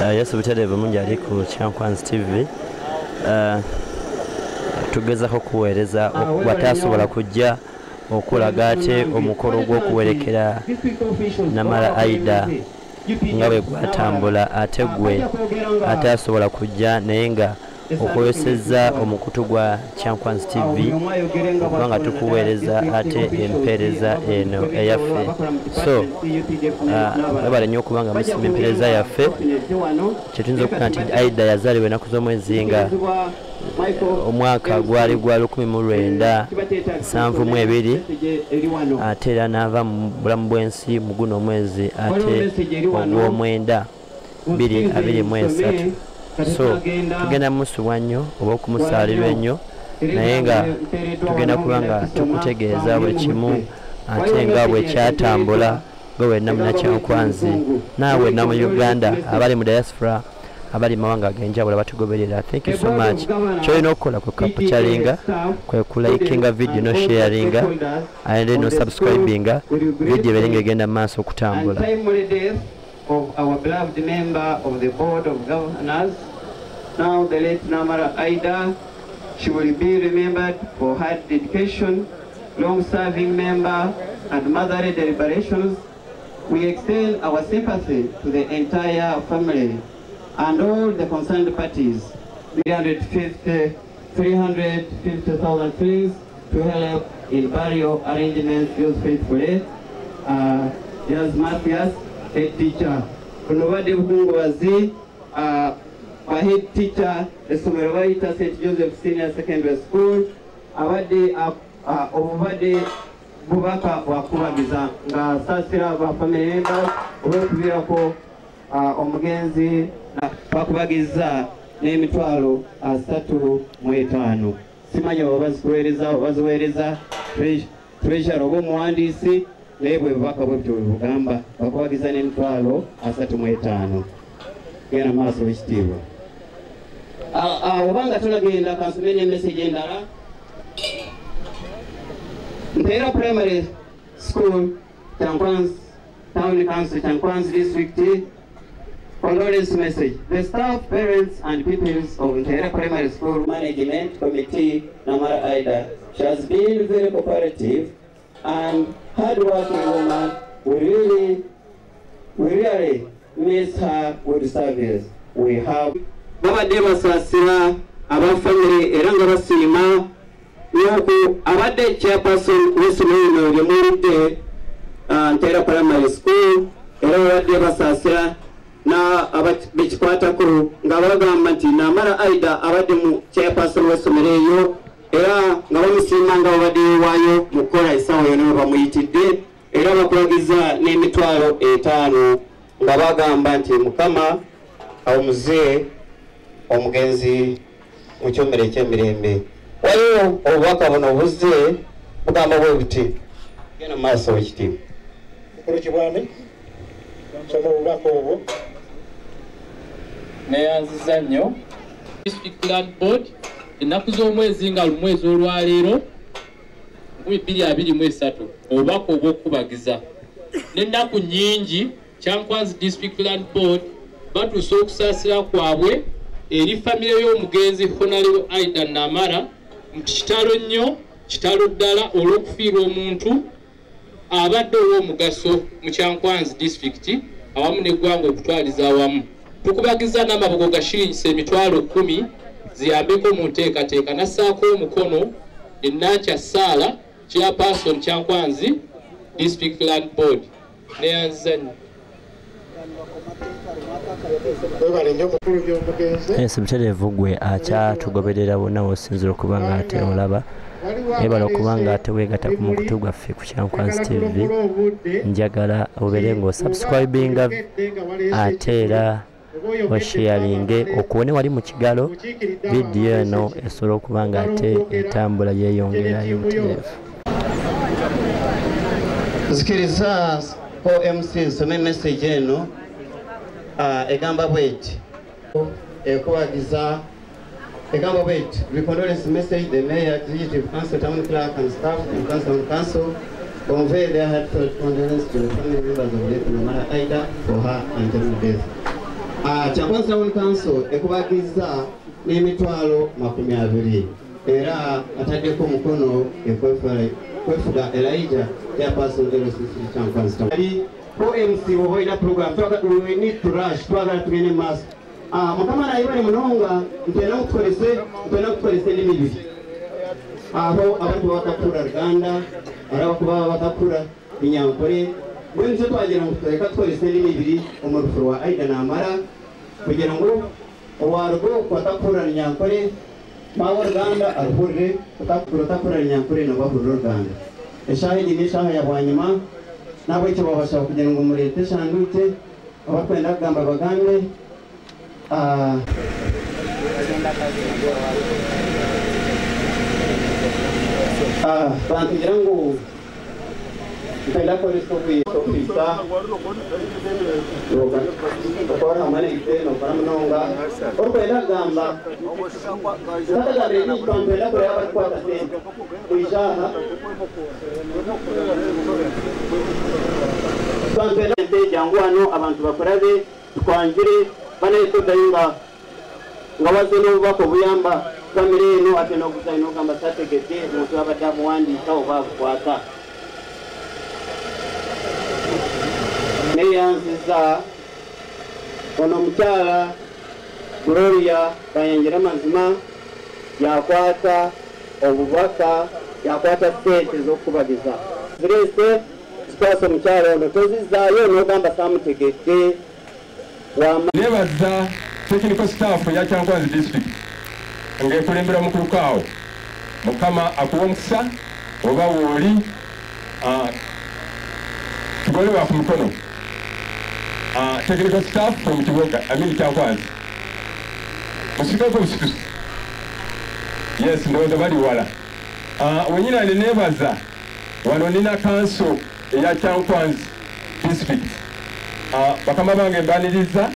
Uh, yesu butereevu mungi ali ku kyankwanzi tv uh, tugezako kuweereza batasobola kujja okulaga ate omukolo gw'okuwerekera namala aida nga bwe gwatambula ate gwe atasobola kujja naye nga okozesezza omukutu gwa kyankwanzi tv okuba nga tukuweereza ate empeereza eno eyaffe. So webale nnyo okuba nga musima empeereza yaffe. Kyetuyinza okuba nti aida yazaalibwa ennaku z'omwezi nga omwaka gwali gwa 1972 ate era n'ava mu bulamu bw'ensi mu guno omwezi ate ogw'omwenda 223 so tugenda musubwa nnyo oba okumusaalirwa ennyo naye nga tugenda kuba nga tukutegeeza bwe kimu ate nga bwe kyatambula nga wenna munnakyankwanzi naawe na mu uganda abali mu diaspora abali mawanga ag'enjawulo batugoberera thank you so much. Kyolina okukola kwe kaputalinga kwe kulaikinga video no sharinga ande no subscribinga video eberinga egenda mu maaso okutambula. Of our beloved member of the Board of Governors, now the late Namara Aida. She will be remembered for her dedication, long-serving member, and motherly deliberations. We extend our sympathy to the entire family and all the concerned parties. 350 350,000 shillings to help in burial arrangements used faithfully. Uh, yes, Matthias, head teacher kuno badde bukungubazi kwa head teacher essomero bayita st joseph senior secondary school abadde obubadde bubaka bwakubagiza nga saasira ba family members olw'okuviirako omugenzi bakubagiza n'emitwalo asatu mu etaano. Simanyi oba bazikuweereza oba baziweereza treasure oba omuwandiisi naye bwe bubaka bwebutyo bwe bugamba bakubagiza n'emitwalo asatu mu etaano. Genda maaso wekitiibwa oba nga tunagenda kansome n'emesage endala mpeera primary school kyankwanz town council kyankwanz district condolence message the staff parents and pupils of Ntera primary school management committee namara aida she has been very cooperative and hard-working woman. We really, we really miss her good service. We have. Babadde basaasira abafamire era nga basiima yoku abadde chairperson w'essomero lino lye mulidde nteera primary school era babadde basaasira bekikwatako nga bagamba nti namala aida abadde mu chairperson w'essomero eyo era nga bamusiima nga babadde waayo mu kukola essaawa yonna we bamuyitidde era bakulagiza n'emitwalo etaano nga bagamba nti mukama omuze omugenzi mu kyomero ekyemirembe. Waliwo obubaka buno buzze bugamba bwe buti genda mu maaso wekitiibwa mukulu kibwami soma obubaka obwo. Neyanziza nnyo. District land board ennaku z'omwezi nga lumwezi olwaleero 2023 obubaka obw'okubagiza n'ennaku nnyingi kyankwanzi district land board batuusa okusaasira kwabwe eri famire y'omugenzi honalebo aida namara nti kitalo nnyo kitalo ddala olw'okufiirwa omuntu abadde ow'omugaso mu kyankwanzi district awamu n'eggwanga okutwaliza awamu. Tukubagiza n'amabogo ga shiringisa emitwalo kumi ziyambeko mu nteekateeka nassaako omukono ennankya saala chairperson kyankwanzi district land board. Neyanziza butereevu gwe akyatugoberera bonna wosinzira okuba nga ate olaba ebala okuba nga ate weegata ku mukutu gwaffe ku kyankwanzi tv njagala obeere ng'osubscribinga ate era osharinge okuwone wali mu kigalo vidiyo eno esobola okuba nga ate etambula yeyongerayo butereevu omc nsome message eno. Uh, egamba bweti. Ekubagiza egamba bweti. Recondolence message the mayor executive council town clerk and staff and council and council. Convey their heartfelt condolence to the family members of late Namara Aida for her untimely death. Ah, kwanza Town Council ekubagizza n'emitwalo makumi abiri. Era ataddeko omukono ekwefuga- kwefuga Elijah chairperson of the champions town OMC wohoina program twaka we need to rush twaka tugene mass ah mukama na ibane munonga ntena kukorese ntena kukorese nimibi aho abantu bakapura Uganda ara kuba bakapura inyankore wenze twagira ngo tureka twerese n'imibiri umurufu wa aida namara kugira ngo warwo kwatakurana nyankore Mawar ganda arhurri, mawe rwanda aruhure pura nyankore na pura ganda. eshahidi ni eshaha ya bwanyuma nabwo icyo babasha kugira ngo umurete eshandwite abakwenda kugamba bagambe bantugira ngo mpenda koresha kwita okora hamwe naite nokora munonga orikwenda kugamba. Katagambire niitonto enda kureba barikwata sente kuishaha twampenda sente jangu wano abantu bakurabe tukwangire banaitodayo nga nga wazze n'obubaka obuyamba famire eno ate n'okuzayo n'ogamba sategedde omuntu abadde amuwandiika oba abukwata. Neyanziza ono omukyala gloria bayanjira mazima yakwata obubaka ja poate peces o cuba biza. Vrei se sikola somu kyalondo tozizzaayo n'ogamba samutegedde neebazza technical staff ya kyankwanzi district ngaekulembera mukulukaawo mukama akuwa omukisa oba wooli kigole waku mukono technical staff from kiboga amini kyankwanzi musigako busitusi yes ndowooza bali wala. wanyina ni neebaza wano nina kanso eya kyankwanzi disitulikiti bakama bange mbaniriza